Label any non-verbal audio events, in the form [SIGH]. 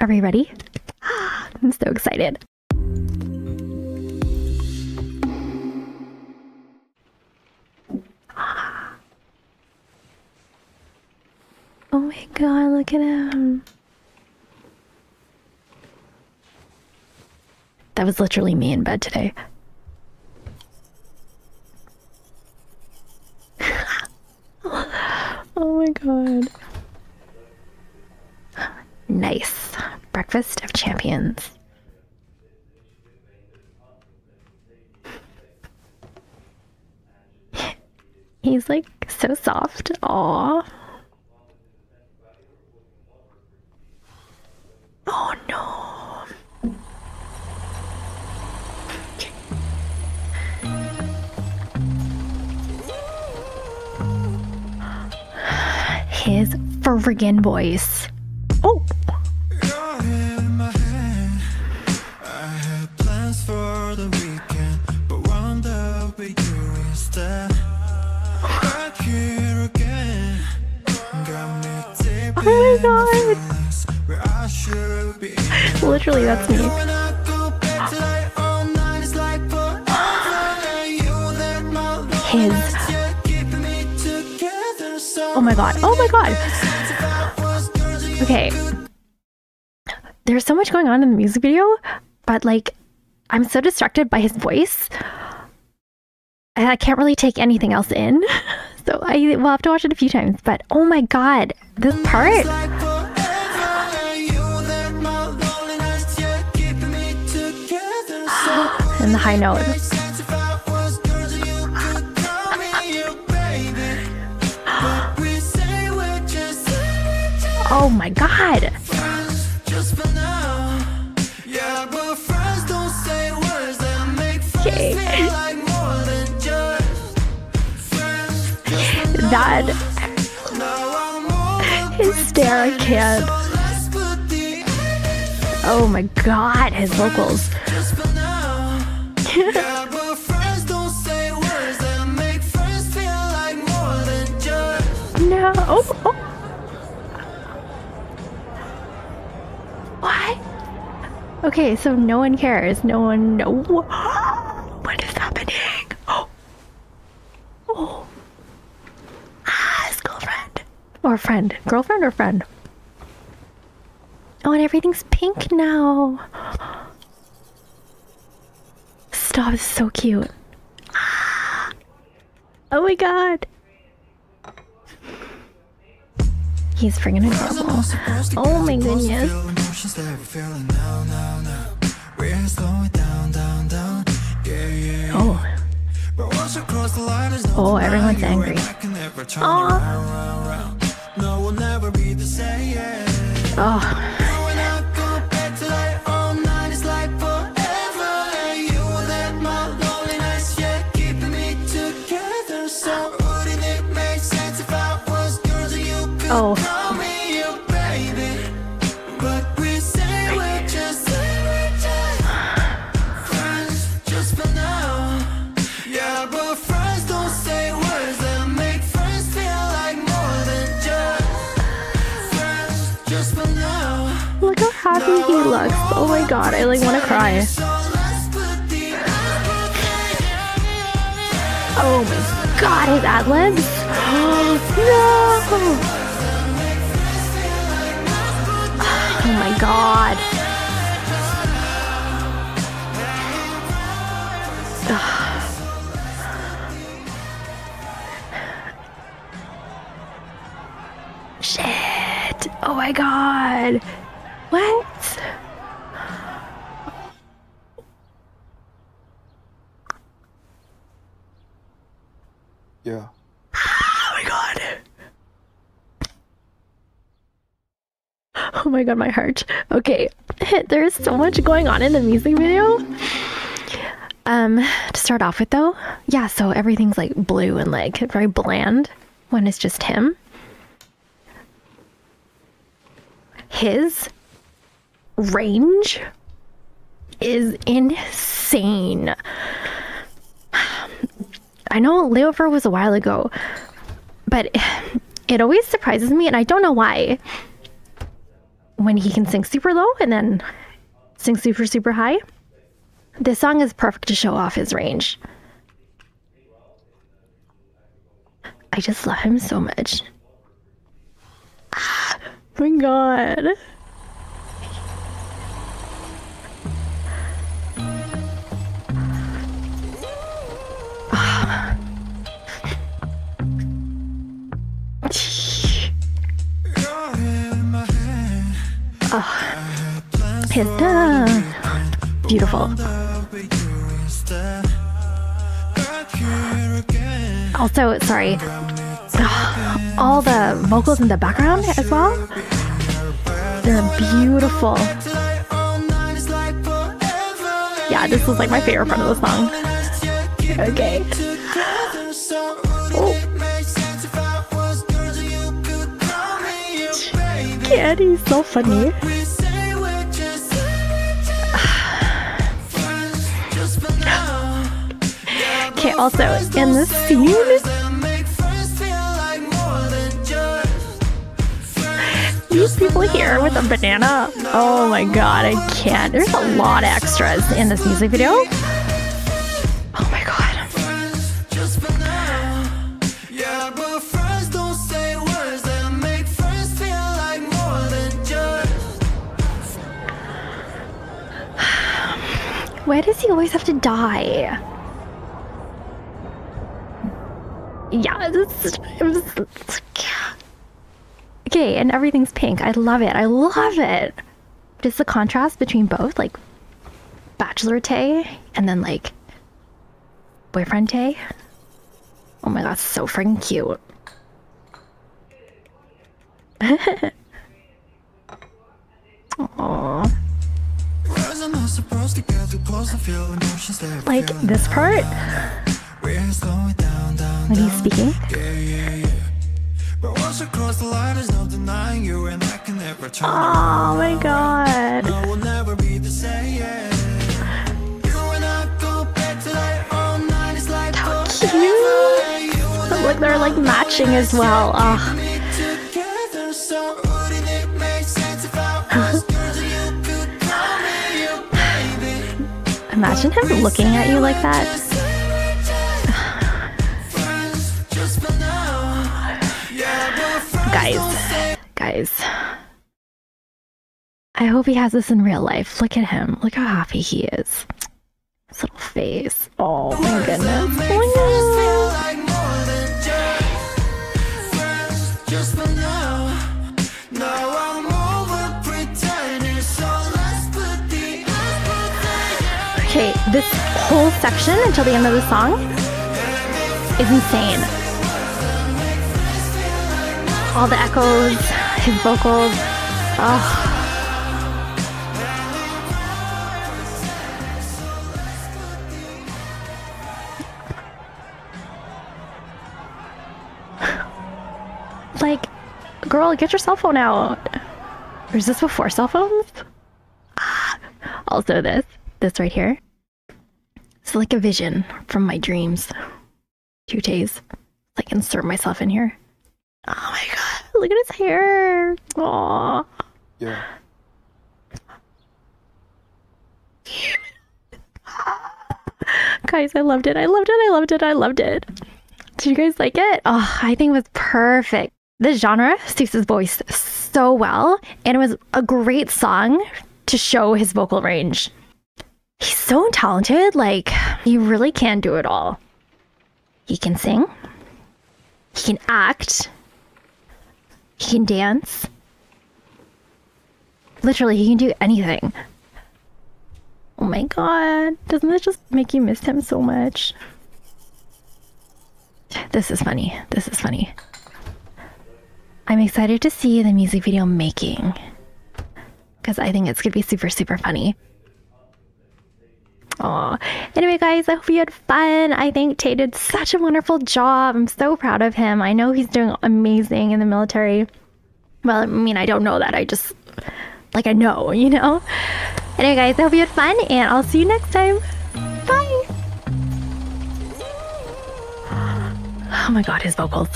Are we ready? [GASPS] I'm so excited. [GASPS] Oh my god, look at him. That was literally me in bed today. [LAUGHS] oh my god. Breakfast of champions. He's like so soft. Aw. Oh no. His friggin' voice. You that's my His. me Oh my god. Oh my god. Okay. There's so much going on in the music video, but like, I'm so distracted by his voice. And I can't really take anything else in. [LAUGHS] So I will have to watch it a few times. But oh my god, this part. Like more than just friends. Just for now. That his stare, can't. The Oh my god, his vocals. No. Oh, oh. What? Okay, so no one cares. No one know. What is happening? Oh. [GASPS] Oh. Ah, his girlfriend. Or friend. Girlfriend or friend? Oh, and everything's pink now. Stop, it's so cute. Ah. Oh my god. He's freaking adorable. Oh my goodness. Oh. we're feeling now, now, now. Yeah but friends don't say words that make friends feel like more than just French just now Look how happy he looks. Oh my god, I like want to cry. Oh my god, his ad libs. Oh [GASPS] no. Oh my god. Shit. Oh my god. What? Yeah. Oh my god. Oh my god, my heart. Okay, [LAUGHS] there's so much going on in the music video. Um, to start off with though, yeah, so everything's like blue and like very bland when it's just him. His range is insane. [SIGHS] I know layover was a while ago, but [SIGHS] it always surprises me, and I don't know why. When he can sing super low and then sing super, super high. This song is perfect to show off his range. I just love him so much. Ah, my god. Beautiful. Also, sorry. All the vocals in the background as well. They're beautiful. Yeah, this was like my favorite part of the song. Okay. Together, so would it also in the scene, these people here with a banana. Oh my god, I can't. There's a lot of extras in this music video. Oh my god. Why does he always have to die? Yeah, this Okay, and everything's pink. I love it. I love it. Just the contrast between both, like Bachelor Tae and then like Boyfriend Tae. Oh my god, so freaking cute. Aww. Words are not supposed to get too close to feel emotions that Like this part We're slowing down, down, when he's down. speaking. Yeah, yeah, yeah. But once you cross the line, there's no denying you, and I can never turn Oh my god. No, we'll never be the same. You and I go back to like all night. It's like cute. forever. You and Look, they're like matching as well. Oh, me together, so wouldn't it make sense if I was [LAUGHS] yours and you could call me your baby? imagine him looking at you like that. Guys, guys. I hope he has this in real life. Look at him. Look how happy he is. His little face. Oh my goodness. Oh Okay, this whole section until the end of the song is insane. All the echoes, his vocals. Oh. [LAUGHS] Like, girl, get your cell phone out. Or is this before cell phones? Ah, also, this, this right here. It's like a vision from my dreams. Two days. Like insert myself in here. My god! Look at his hair. Aww. Yeah. Guys, I loved it. I loved it. I loved it. I loved it. Did you guys like it? Oh, I think it was perfect. The genre suits his voice so well, and it was a great song to show his vocal range. He's so talented. Like, he really can do it all. He can sing, he can act, he can dance. Literally, he can do anything. Oh my god, doesn't this just make you miss him so much? This is funny. This is funny. I'm excited to see the music video making because I think it's gonna be super, super funny. Aw. Anyway, guys, I hope you had fun. I think Tae did such a wonderful job. I'm so proud of him. I know he's doing amazing in the military. Well, I mean, I don't know that. I just, like, I know, you know? Anyway, guys, I hope you had fun, and I'll see you next time. Bye. Oh my god, his vocals.